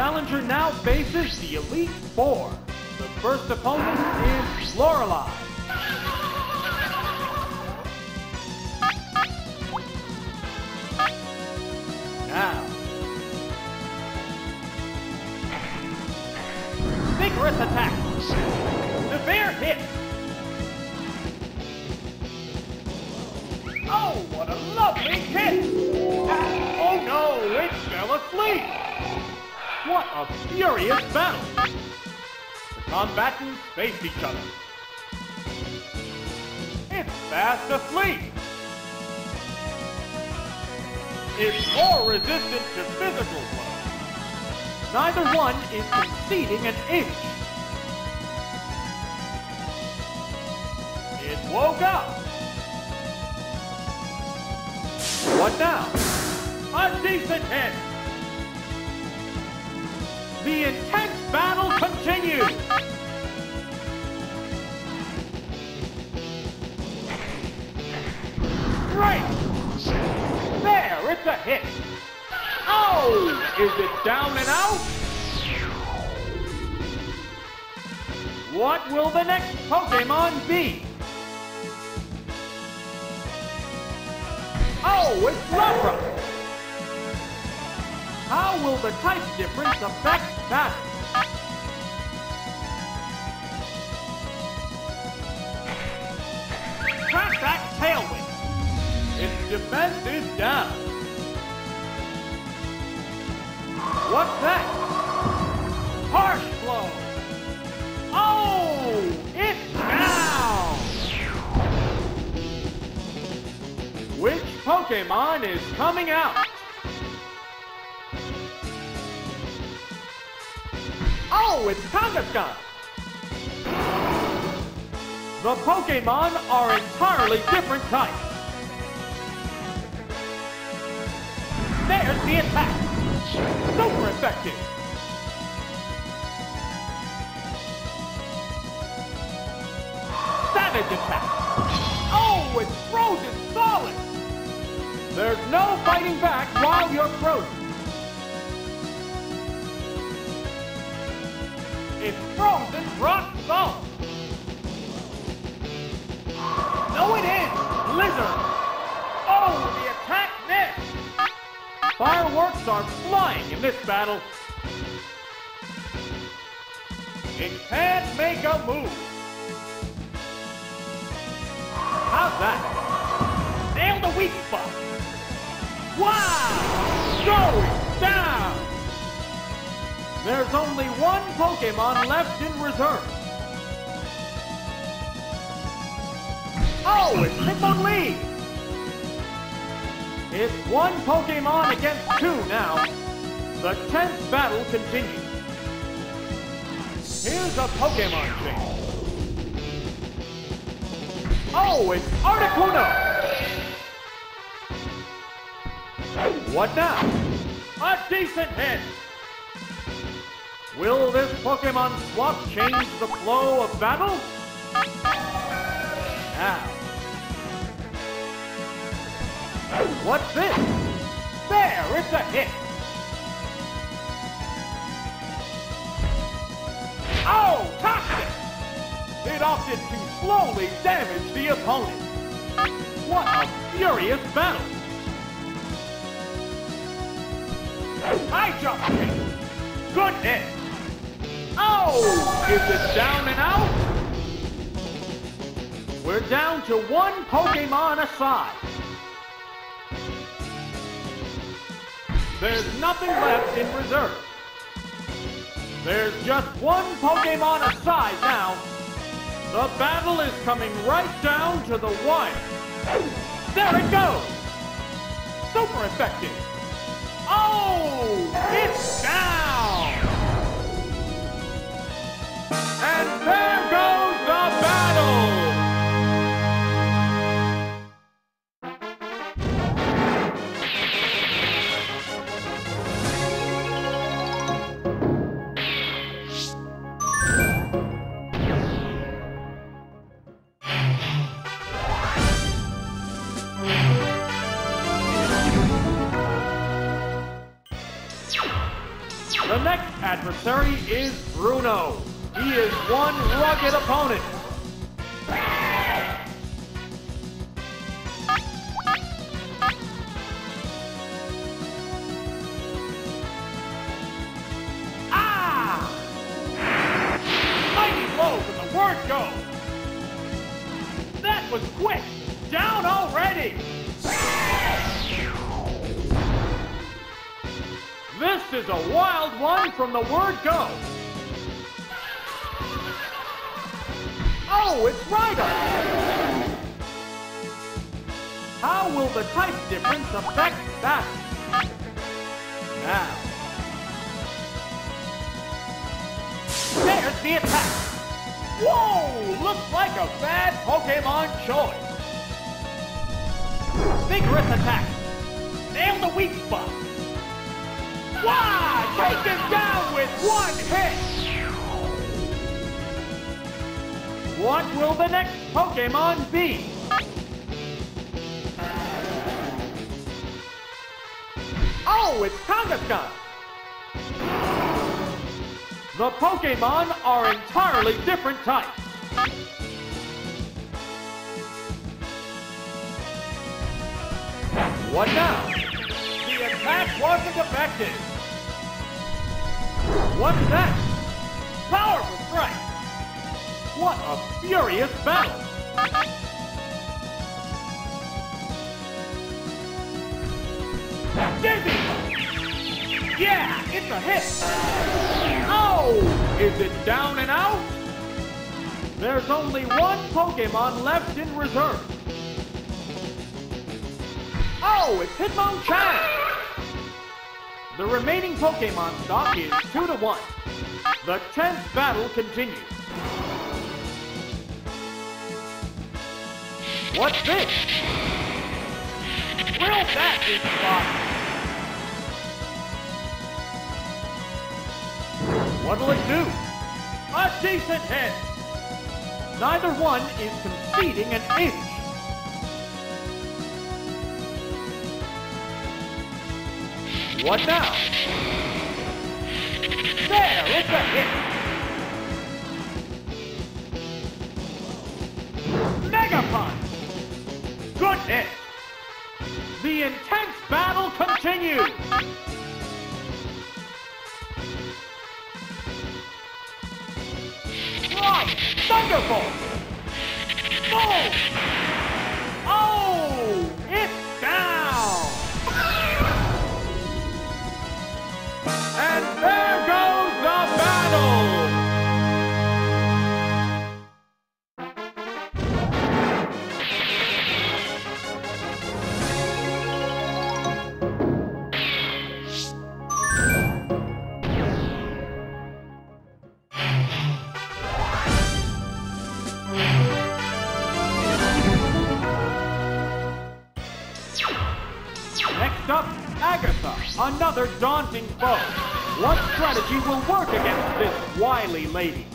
challenger now faces the Elite Four. The first opponent is Lorelei. Now. Vigorous attack. Severe hit. Oh, what a lovely hit! Oh no, it fell asleep! What a furious battle! The combatants face each other. It's fast asleep! It's more resistant to physical blows. Neither one is conceding an inch. It woke up. What now? A decent hit! The intense battle continues! Great! There, it's a hit! Oh! Is it down and out? What will the next Pokemon be? Oh, it's Lapras! How will the type difference affect that? Trap back tailwind. Its defense is down. What's that? Harsh blow. Oh, it's down. Which Pokemon is coming out? Oh, it's Kangaskhan! The Pokemon are entirely different types. There's the attack! Super effective! Savage attack! Oh, it's frozen solid! There's no fighting back while you're frozen. Frozen rock solid. No, it is! Blizzard! Oh, the attack missed! Fireworks are flying in this battle. It can't make a move. How's that? Nailed the weak spot. Wow! Going down! There's only one Pokemon left in reserve. Oh, it's Hitmonlee! It's one Pokemon against two now. The tenth battle continues. Here's a Pokemon change. Oh, it's Articuno! What now? A decent hit! Will this Pokemon swap change the flow of battle? Now. What's this? There, it's a hit! Oh, toxic! It opted to slowly damage the opponent. What a furious battle! High jump kick! Oh! Is it down and out? We're down to one Pokemon aside. There's nothing left in reserve. There's just one Pokemon aside now. The battle is coming right down to the wire. There it goes! Super effective! Oh! It's down! And there goes the battle! The next adversary is Bruno. He is one rugged opponent. Ah! That was quick. Down already. This is a wild one from the word go. Oh, it's Rhydon! How will the type difference affect that? Now. There's the attack! Whoa! Looks like a bad Pokemon choice. Vigorous attack. Nail the weak spot. Wow! Take him down with one hit! What will the next Pokemon be? Oh, it's Kangaskhan! The Pokemon are entirely different types. What now? The attack wasn't effective. What's that? Powerful strike! What a furious battle! Dizzy! Yeah, it's a hit! Oh! Is it down and out? There's only one Pokemon left in reserve. Oh, it's Hitmonchan! The remaining Pokemon stock is 2 to 1. The 10th battle continues. What's this? Will that be spot? What'll it do? A decent hit! Neither one is conceding an inch. What now? There, it's a hit! Mega Punch! Good hit! The intense battle continues! Right! Thunderbolt! Boom! Another daunting foe. What strategy will work against this wily lady?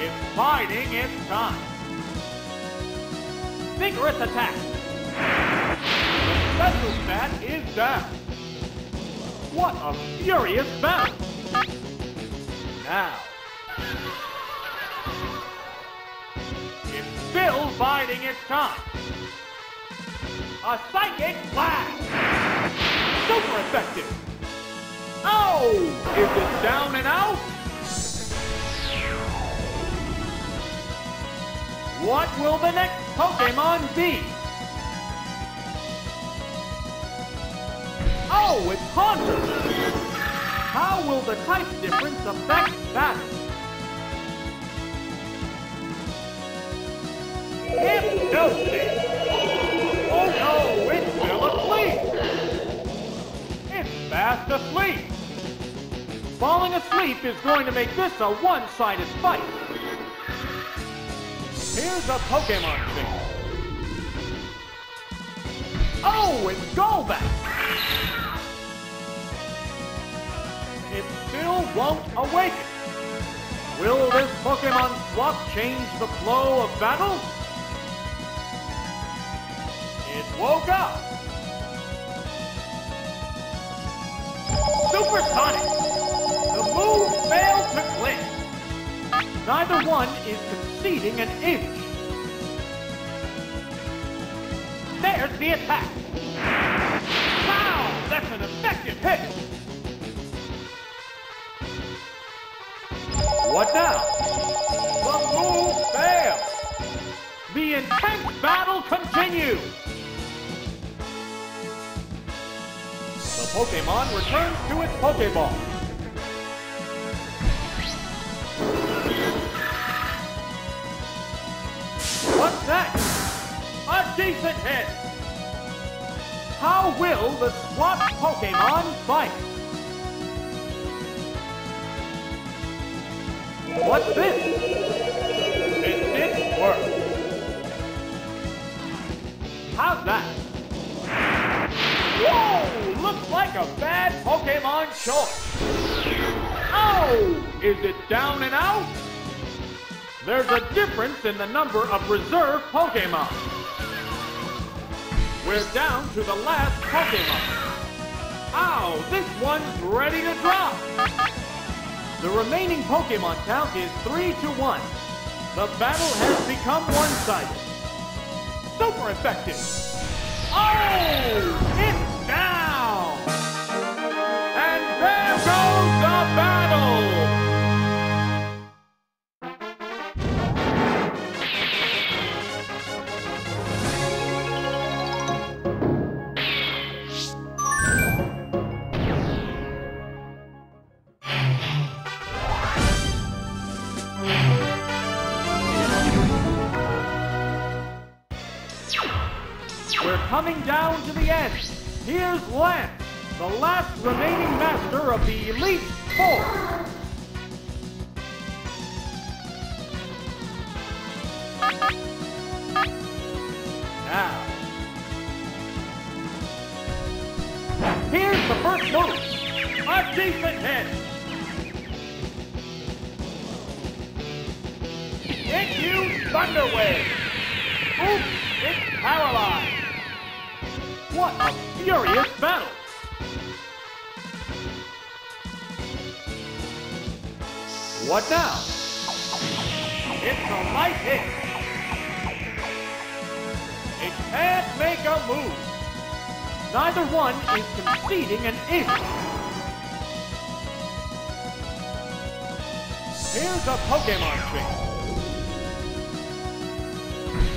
It's fighting its time. Vigorous attack. The special stat is down. What a furious battle. Now, still biding its time. A psychic blast! Super effective! Oh! Is it down and out? What will the next Pokemon be? Oh, it's Haunter! How will the type difference affect battle? Hypnosis! Oh no, it's still asleep! It's fast asleep! Falling asleep is going to make this a one-sided fight. Here's a Pokemon thing. Oh, it's Golbat! It still won't awaken. Will this Pokemon swap change the flow of battle? Woke up. Supersonic. The move failed to click. Neither one is conceding an inch. There's the attack. Wow, that's an effective hit. What now? The move failed. The intense battle continues. Pokemon returns to its Pokeball. What's that? A decent hit! How will the swap Pokemon fight? What's this? It didn't work. How's that? Whoa! Looks like a bad Pokemon choice. Oh! Is it down and out? There's a difference in the number of reserve Pokemon. We're down to the last Pokemon. Ow! This one's ready to drop! The remaining Pokemon count is 3 to 1. The battle has become one-sided. Super effective! Oh! It's Here's Lance, the last remaining master of the Elite Four. Now. Here's the first move. A decent hit. Hit you, Thunder furious battle! What now? It's a light hit. It can't make a move. Neither one is conceding an inch. Here's a Pokemon trick.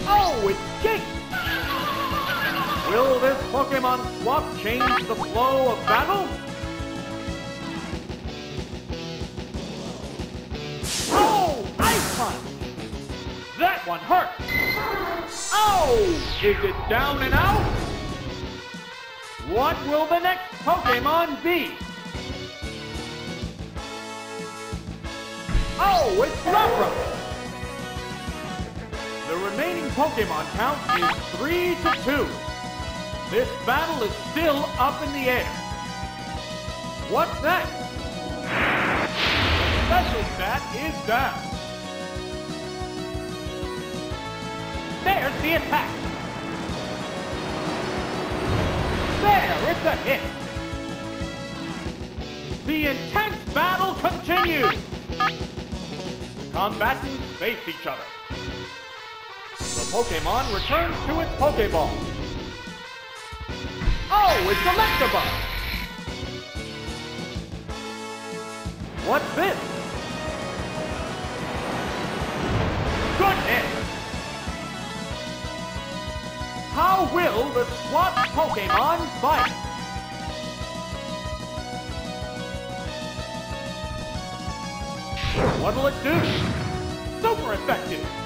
Oh, it's Jake! Will this Pokemon swap change the flow of battle? Oh, Ice Punch! That one hurt! Oh, is it down and out? What will the next Pokemon be? Oh, it's Lapras! The remaining Pokemon count is 3 to 2. This battle is still up in the air. What's next? Special stat is down. There's the attack. There, it's a hit. The intense battle continues. Combatants face each other. The Pokemon returns to its Pokeball. Oh, it's Electabuzz! What's this? Good hit! How will the SWAT Pokemon fight? What'll it do? Super effective!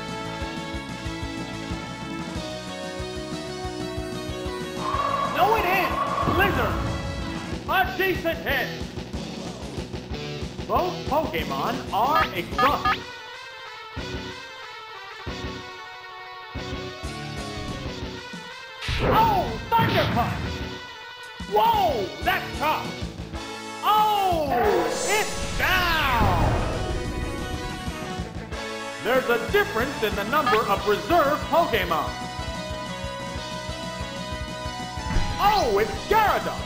Blizzard! A decent hit! Both Pokemon are exhausted. Oh, Thunder Punch! Whoa, that's tough! Oh, it's down! There's a difference in the number of reserve Pokemon. Oh, it's Gyarados!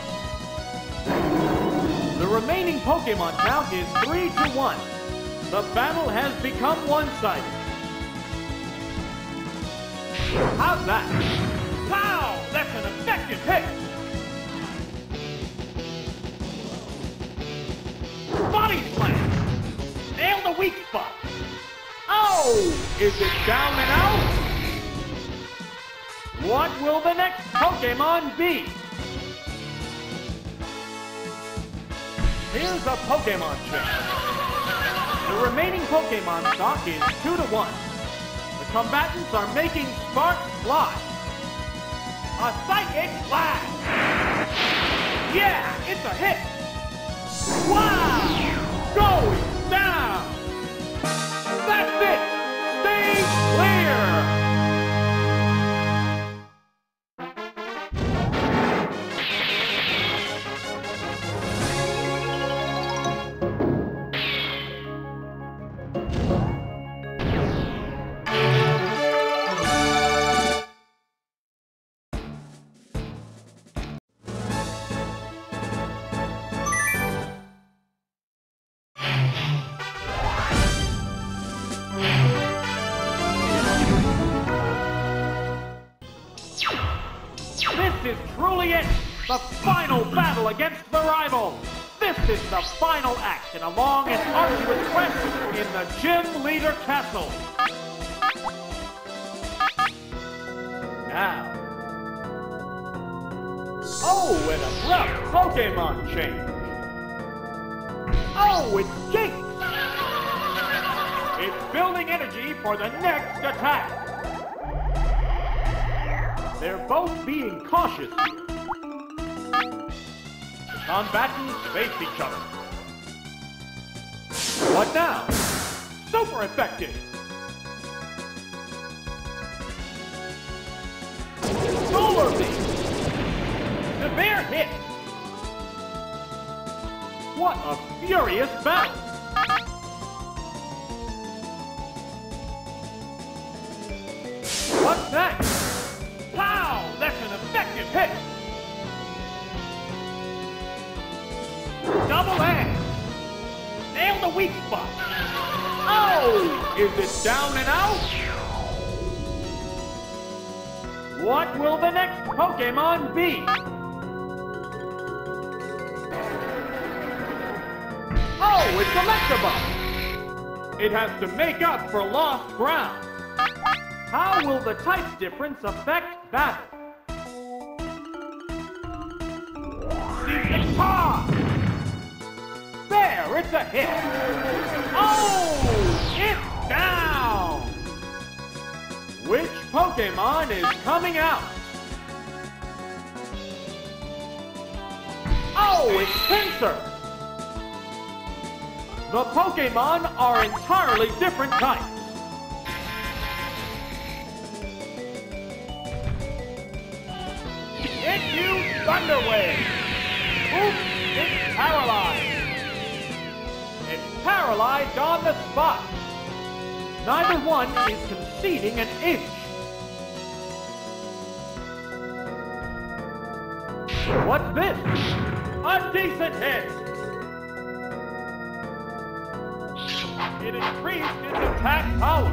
The remaining Pokemon count is 3 to 1. The battle has become one-sided. How's that? Pow! That's an effective hit! Body slam! Nail the weak spot! Oh! Is it down and out? What will the next Pokemon be? Here's a Pokemon check. The remaining Pokemon stock is 2 to 1. The combatants are making sparks fly. A Psychic Blast! Yeah, it's a hit! Wow! Going The final battle against the rival! This is the final act in a long and arduous quest in the Gym Leader Castle! Now... Oh, an abrupt Pokemon change! Oh, it's Jynx! It's building energy for the next attack! They're both being cautious here. Combatants face each other. What now? Super effective! Solar Beam! Severe hit! What a furious battle! What's next? Pow! That's an effective hit! The weak spot! Oh! Is it down and out? What will the next Pokemon be? Oh, it's Electabuzz! It has to make up for lost ground. How will the type difference affect battle? Seismic Paw! It's a hit! Oh! It's down! Which Pokemon is coming out? Oh, it's Pinsir! The Pokemon are entirely different types. Hit you, Thunder Wave! Oops, it's paralyzed! Paralyzed on the spot! Neither one is conceding an inch. What's this? A decent hit! It increased its attack power.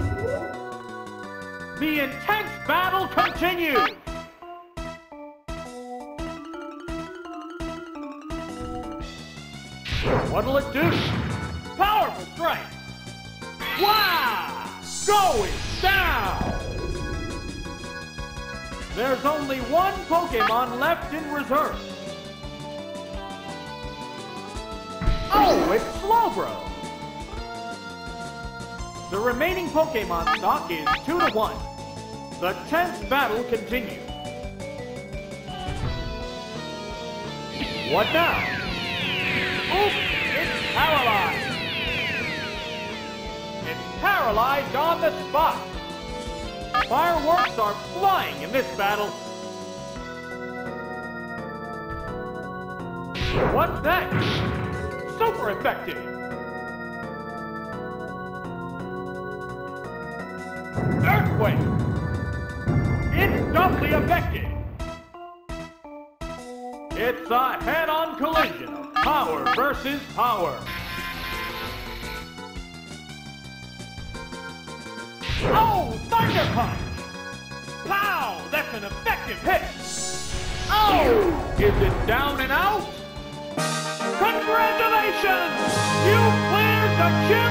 The intense battle continues! What'll it do? Powerful strike! Wow! Going down! There's only one Pokemon left in reserve. Oh, it's Slowbro! The remaining Pokemon stock is 2 to 1. The tense battle continues. What now? Paralyzed on the spot! Fireworks are flying in this battle! What's next? Super effective! Earthquake! It's doubly effective! It's a head-on collision of power versus power. Oh, Thunder Punch! Pow! That's an effective hit! Oh! Is it down and out? Congratulations! You cleared the gym